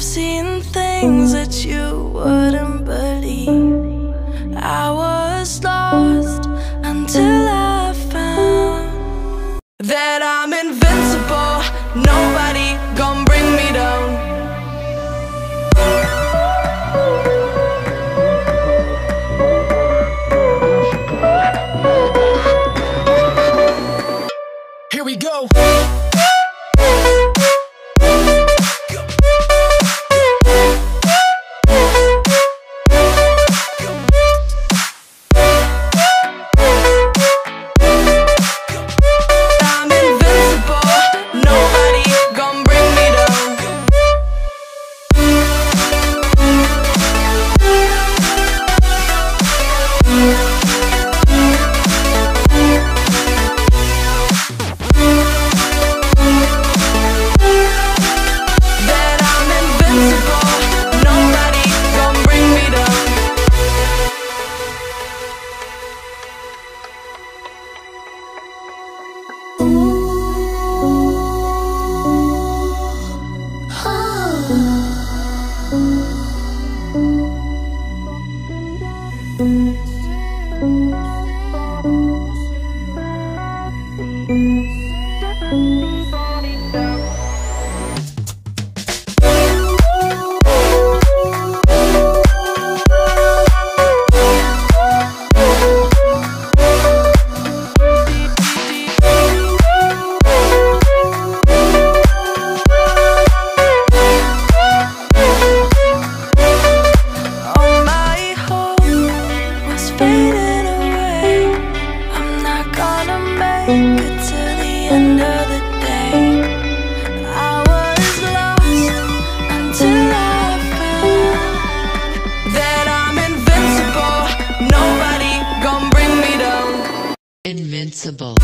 seen things that you wouldn't believe. I was lost until I found that I'm invincible. Nobody gonna bring me down. Here we go. All sensible.